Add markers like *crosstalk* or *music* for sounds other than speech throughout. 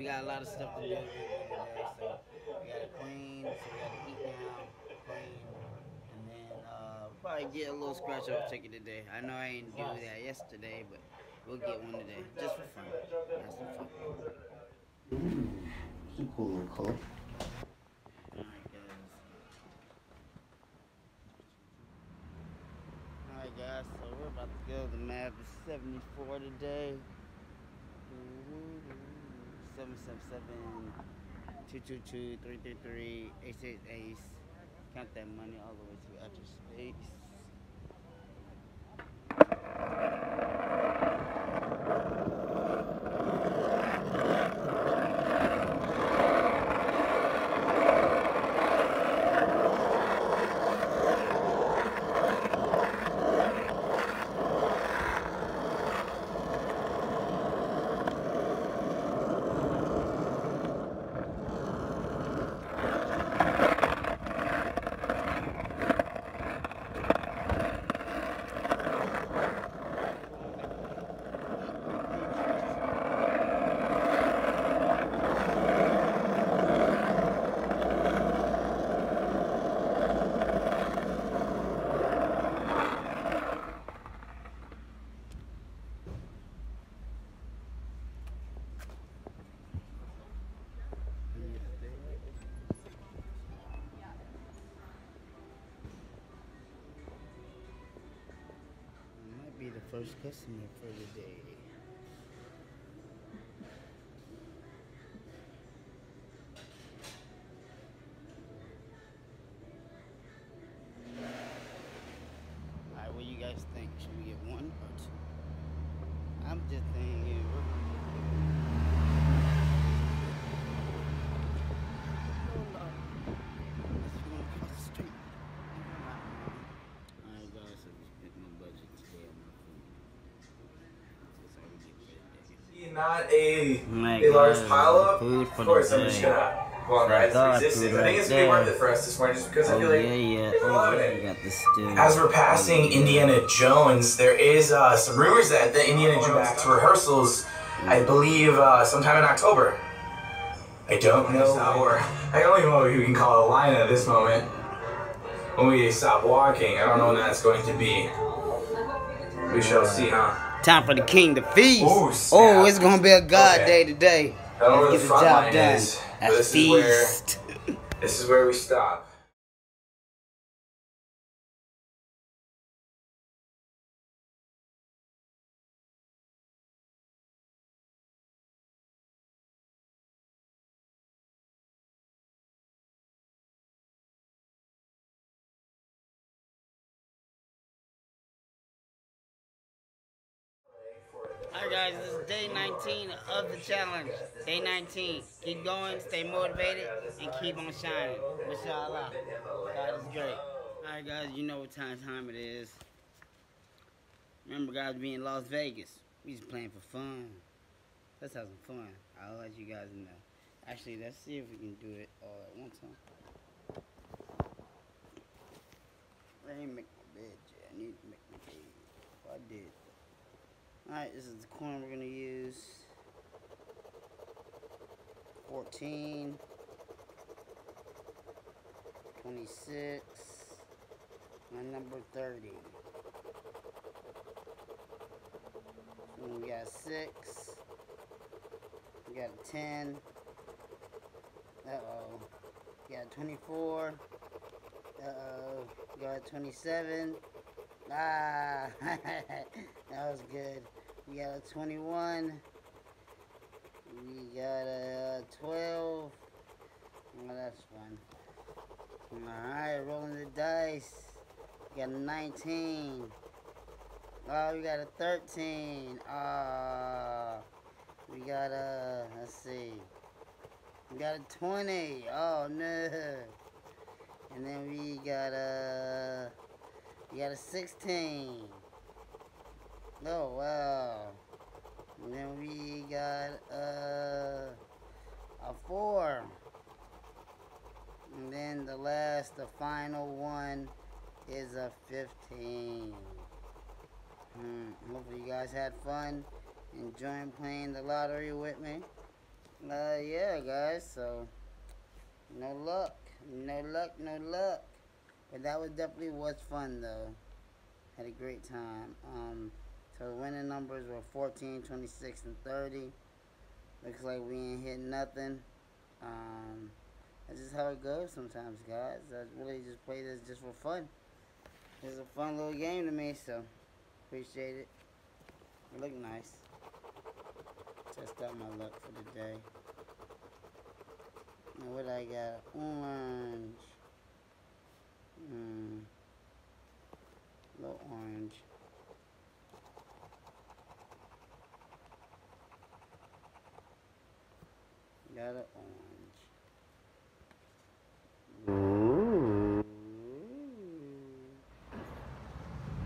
we got a lot of stuff to do today. So we got to clean, so we got to eat now, clean, and then uh, probably get a little scratch off ticket today. I know I ain't do that yesterday, but we'll get one today. Just for fun. Have some fun. Ooh, it's a cool little color. Alright guys. Alright guys, so we're about to go. to The map is 74 today. 777 222 333 868 Count that money all the way to outer space. Might be the first customer for the day. Alright, what do you guys think? Should we get one or two? I'm just thinking. we're- Let's go across the street. Alright guys, so we spent my budget today on my food. That's how we get paid. Not a, My a large God, pile up. food for of course, the I'm just gonna go on rides God, for existence. I think it's gonna be worth it for us this morning, just because I Oh feel like yeah, yeah. we're Oh loving yeah, it. got the stew. As we're passing Oh. Indiana Jones, there is uh, some rumors that the Indiana Jones rehearsals, I believe, uh, sometime in October. I don't know, or I don't even know if you can call it a line at this moment. When we stop walking, I don't know when that's going to be. We shall see, huh? Time for the king to feast. Ooh, oh, it's gonna be a God Okay. day today. I don't know where Let's get the job done. is, That's this is where feast. this is where we stop. Alright guys, this is day 19 of the challenge. Day 19. Keep going, stay motivated, and keep on shining. Inshallah. God is great. Alright guys, you know what time time it is. Remember guys, we in Las Vegas. We just playing for fun. Let's have some fun. I'll let you guys know. Actually, let's see if we can do it all at one time. I ain't make my bed. I need to make my bed. I did. Alright, this is the coin we're gonna use. 14 26 and number 30. And we got 6. We got a 10. Uh oh. We got a 24. Uh oh. We got a 27. Ah, *laughs* that was good. We got a 21. We got a 12. Oh, that's fun. Alright, rolling the dice. We got a 19. Oh, we got a 13. Ah, we got a, let's see. We got a 20. Oh, no. And then we got a, we got a 16. Oh, wow. And then we got a, a 4. And then the last, the final one is a 15. Hopefully you guys had fun, enjoying playing the lottery with me. Uh, yeah, guys. So no luck, no luck, no luck. But that was definitely was fun though. Had a great time. Um, so winning numbers were 14, 26, and 30. Looks like we ain't hit nothing. Um, that's just how it goes sometimes, guys. I really just play this just for fun. It's a fun little game to me, so appreciate it. It look nice. Test out my luck for the day. Now what I got? Orange. Hmm. Little orange. Orange.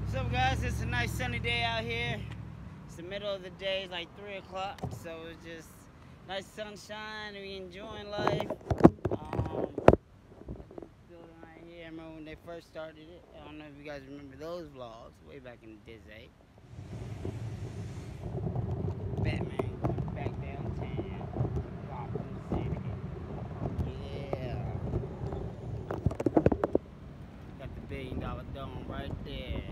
What's up, guys? It's a nice sunny day out here. It's the middle of the day, it's like 3 o'clock, so it's just nice sunshine. We enjoying life. Um, building right here, I remember when they first started it. I don't know if you guys remember those vlogs way back in the day. Batman back downtown, Gotham City. Yeah. Got the billion dollar dome right there.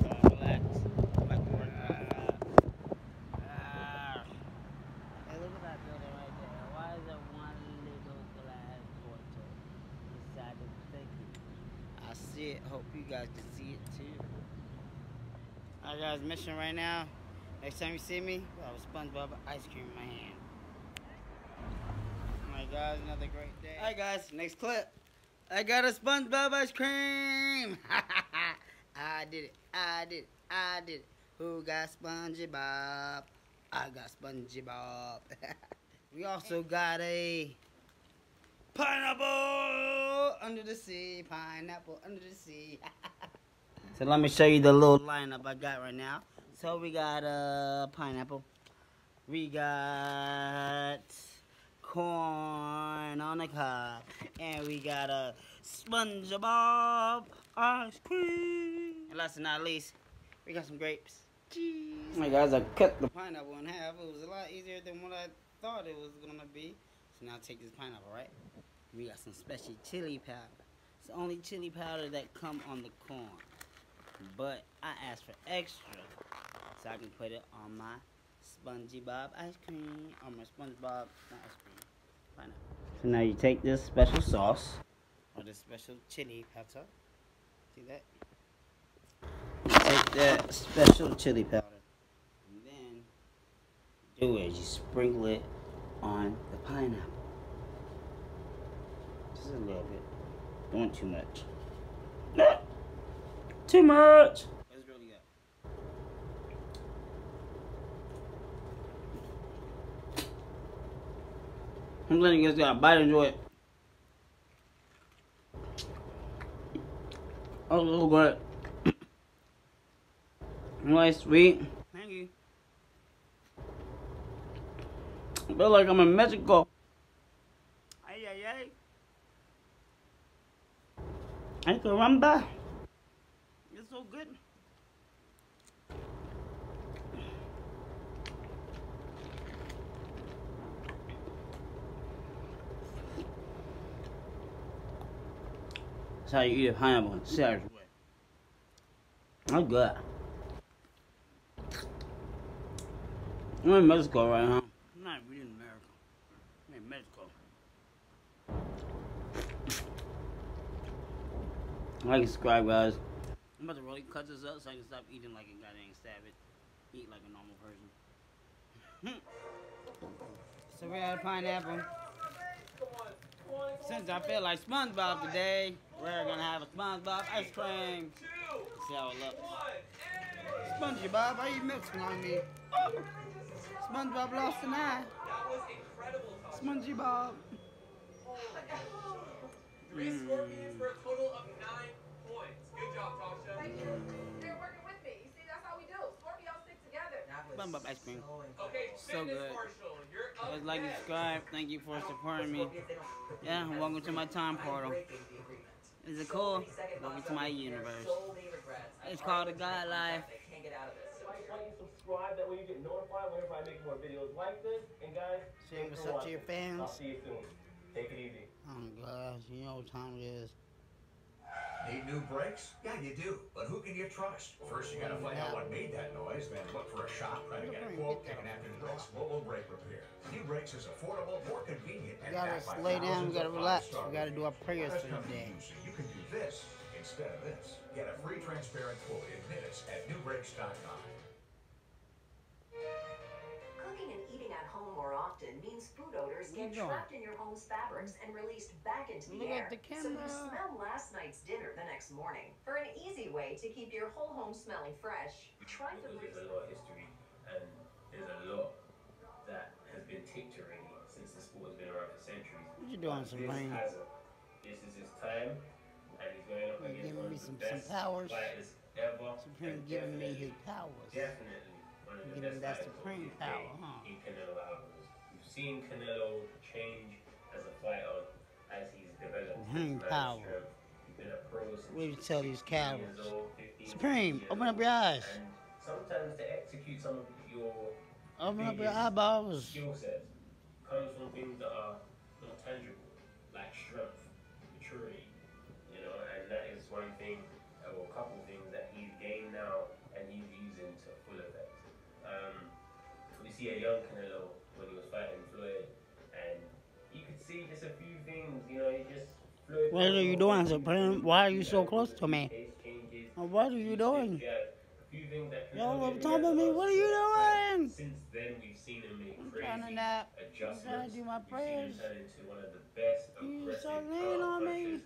So relax. Like we're, uh, ah. Hey, look at that building right there. Why is there one little glass portal beside the thing? I see it. Hope you guys can see it too. Alright guys, mission right now. Next time you see me, I have a SpongeBob ice cream in my hand. Alright guys, another great day. Alright guys, next clip. I got a SpongeBob ice cream! *laughs* I did it, I did it, I did it. Who got SpongeBob? I got SpongeBob. *laughs* we also got a pineapple under the sea, pineapple under the sea. *laughs* So let me show you the little lineup I got right now. So we got a uh, pineapple. We got corn on the cob. And we got a SpongeBob ice cream. And last but not least, we got some grapes. Jeez. Alright guys, I cut the pineapple in half. It was a lot easier than what I thought it was gonna be. So now take this pineapple, right? We got some special chili powder. It's the only chili powder that come on the corn but I asked for extra so I can put it on my SpongeBob ice cream, on my SpongeBob not ice cream, pineapple. So now you take this special sauce, or this special chili powder, see that? You take that special chili powder, and then do it. you sprinkle it on the pineapple. A little bit, don't too much. *laughs* Too much. Let's really go. I'm letting you guys got a bite and enjoy it. Oh, a little good. *coughs* nice, sweet. Thank you. I feel like I'm in Mexico. Ay, caramba. It's so good. That's how you eat a pineapple way. That's good. I'm in Mexico right now. I'm not really in America. I'm in Mexico. Like and subscribe, guys. I'm about to really cut this up so I can stop eating like a goddamn savage. Eat like a normal person. *laughs* so we got a pineapple. Since I feel like SpongeBob today, we're gonna have a SpongeBob ice cream. See how it looks. Spongy Bob, why you mixing on me? Oh. SpongeBob lost an eye. Spongy Bob. *laughs* Three scorpions for a total of together. SpongeBob ice cream. Okay, So good. Marshall, you're up Guys, like and subscribe. Thank you for supporting me. Yeah, welcome to my time portal. Is it cool? Welcome to my universe. It's It's called a God life. They can't get out of this. Like, like, and subscribe. That way you get notified whenever I make more videos like this. And guys, Say what's up to your watching. I'll fans. see you soon. Take it easy. Oh gosh, you know what time it is. Need new brakes? Yeah, you do. But who can you trust? First, you gotta oh, find out what made that noise, then look for a shop, try to get a quote, take an afternoon Brakes Global Brake Repair. New brakes is affordable, more convenient, and gotta backed by lay down, we gotta relax, we gotta do our prayers for the day. so You can do this instead of this. Get a free transparent quote in minutes at newbrakes.com. often means food odors get doing? trapped in your home's fabrics and released back into the Look air. the So you smell last night's dinner the next morning. For an easy way to keep your whole home smelling fresh, try because Febreze. there's a lot of history and there's a lot that has been ticked already since the sport has been around for centuries. What you doing, But Supreme? This hasn't. This is his time, and he's going up You're against giving one me of the some- some best powers. fighters ever. Supreme giving me his powers. Definitely one of the Giving best that fighters supreme power, huh? In Canelo Alvarez, we've seen Canelo change as a fighter as he's developed. his power. strength. He's been a pro since What do you tell these 16 years cowards? old, 15, Supreme, open up your eyes. and sometimes to execute some of your Open up your eyeballs. skill sets comes from things that are not tangible, like strength, maturity, you know, and that is one thing, or a couple things that he's gained now and he's using to full effect. Um, we see a young What are you doing, Supreme? Why are you so close to me? Pace changes, And What are you doing? a few things that Y'all on top of me. What are you doing? Since then, we've seen him make I'm crazy trying to nap. I'm adjustments. trying to do my prayers. seen him turn into one of the best You start leaning on me.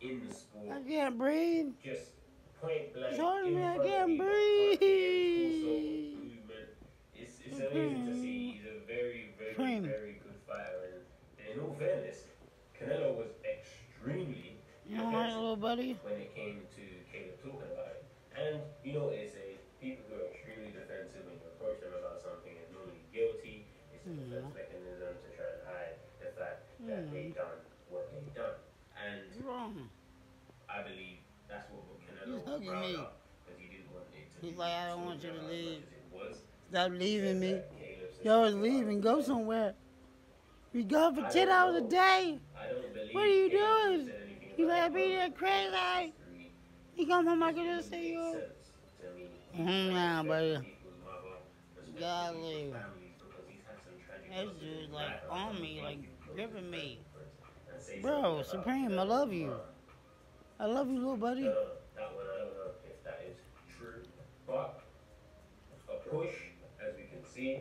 in the sport. I can't breathe. Just point blank. In me, I can't breathe. It's, it's amazing to see. He's a very, very, very good fighter. And in all fairness, Canelo was extremely You all right, little buddy? when it came to Caleb talking about it. And you know what they say, people who are extremely defensive when you approach them about something is normally guilty. It's a mm. defense mechanism to try and hide the fact that mm. they've done what they've done. And wrong? I believe that's what Canelo He's was hugging proud me. of because he didn't want it to He's like, I don't want you to leave. it was. Stop leaving me. That Caleb said Yo, it's something leaving. Go somewhere. We gone for I 10 don't hours a day. I don't believe What are you doing? You me it. there crazy. You come home, I can just see you. Mhm, now, buddy. Golly. This dude's like on me, like gripping me. Bro, Supreme, I love you. I love you, little buddy. That one, I don't know if that is true. But a push, as we can see,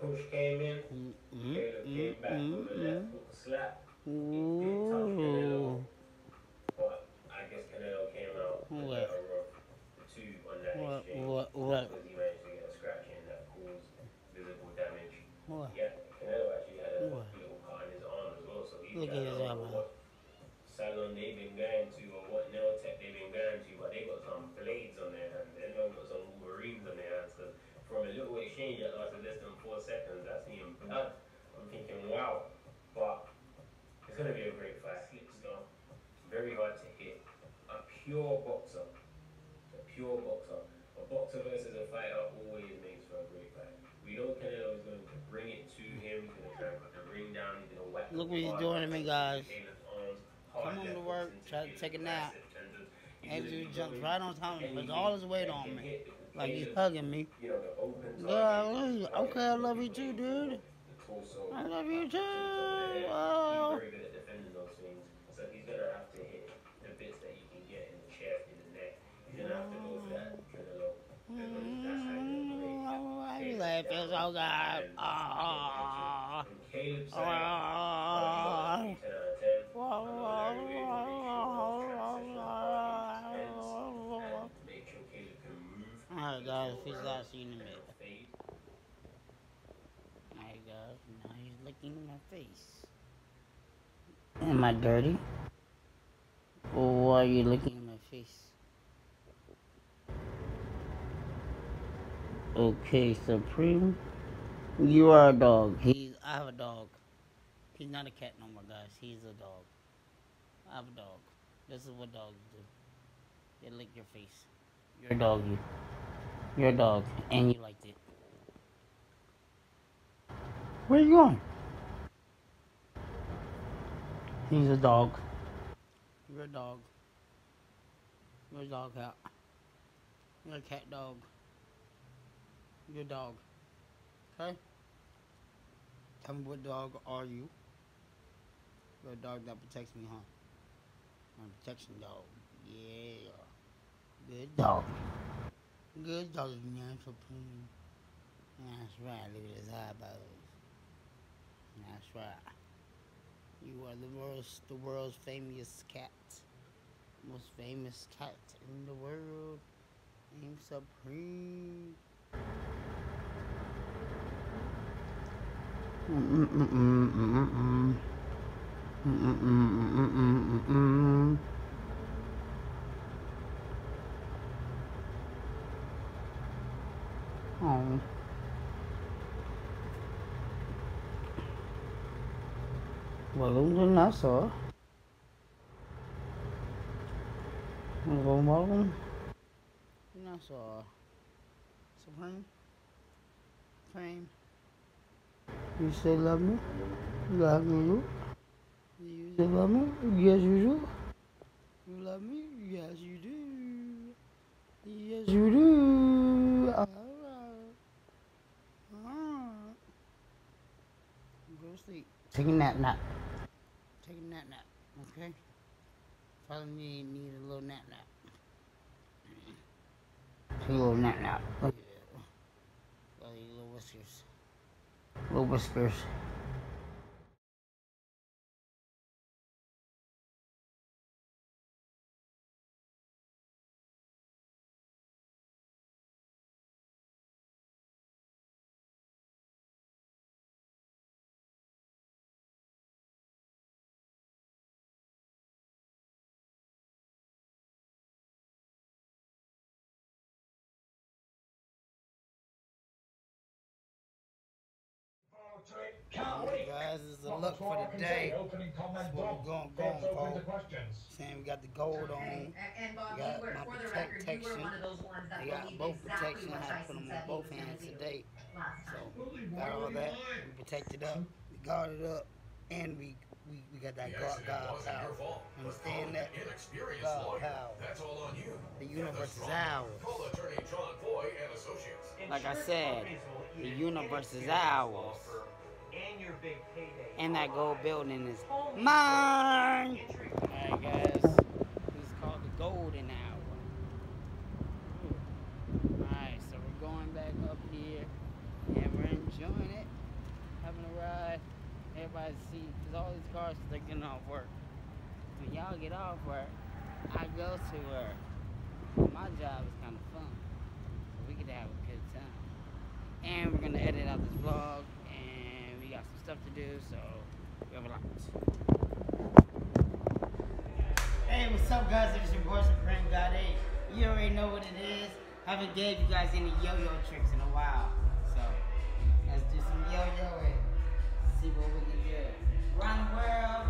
push came in. Mm, Caleb mm, came back with a mm. left hook slap. What? What, what, what, Because managed to get a scratch in that caused visible damage. Yeah, on salon they've been going to or what they've been going to, but they got some blades on their hands. They got some Wolverines on their hands. Cause from a little exchange that lasted less than four seconds, that's blood. I'm thinking, wow, gonna be a great fight. Slip stuff, very hard to hit. A pure boxer, a pure boxer. A boxer versus a fighter always makes for a great fight. We know Canelo is going to bring it to him. He's to try and put the ring down. He's to whack Look what he's doing to me, guys. Caleb's arms, hard Come home to work, try to take a nap. bicep tendons. He's And gonna dude be jumps right on top of me, puts all his weight on me. Like he's hugging me. You know, the open Yeah, I target, love you. Okay, I love you too, dude. I love you too. Oh. very good at defending those things. So he's gonna have to hit the bits that you can get in the chest, in the neck. He's gonna have to go for that Canelo. Because that's how you're gonna break I Caleb like this, down. oh God. And Ah. From Caleb's side, Ah. 10 out of 10. I know Larry Wade will make sure those transitions are intense and make sure Caleb can move. Alright, guys, control peace rounds out. See you in a minute. fade. Alright, guys, now licking my face. Am I dirty? Or why are you licking my face? Okay, Supreme. You are a dog. He's. I have a dog. He's not a cat no more, guys. He's a dog. I have a dog. This is what dogs do. They lick your face. You're a doggy. You're a dog, and you liked it. Where are you going? He's a dog. You're a dog. You're a dog cat. You're a cat dog. You're a dog. Okay? Tell me what dog are you? You're a dog that protects me, huh? I'm a protection dog. Yeah. Good dog. Good dog, man. So clean. That's right. Look at his eyeballs. That's right. You are the world's the world's famous cat. Most famous cat in the world. Name Supreme. Mm-mm-mm-mm-mm-mm. Mm-mm-mm-mm-mm-mm-mm. Oh. Supreme. Fame. You still love me? You love me, you? Love me? Yes, you do. You love me? Yes, you do. Yes, you do. Alright. Go sleep. Take that nap, Taking that nap, nap. Okay? Probably need, need a little nap, nap. Take a little nap, nap. Look at that. Little whiskers. Little whiskers. Is a look for the day. That's what we're going, going Let's open for. the questions. Saying we got the gold on. And, and Bob, You got you were, my for the record, you were protection. one of those ones that They got both exactly protection. I had to put them on both hands today. So got all that. We protected up. We guarded up, and we we, we got that guard, God power. Understand that? God power. That's all on you. The universe is ours. Call attorney John Foy and Associates. Like I said, the universe is ours. And your big payday. And that gold building is mine. Alright, guys. It's called the Golden Hour. Alright, so we're going back up here and we're enjoying it. Having a ride. Everybody see, because all these cars, they're getting off work. When y'all get off work, I go to work. My job is kind of fun. So we get to have a good time. And we're going to edit out this vlog. And we got some stuff to do, so we have a lot. Hey, what's up, guys? It's your boy Supreme God 8. You already know what it is. Haven't gave you guys any yo-yo tricks in a while. So, let's do some yo-yoing. See what we can do. Around the world,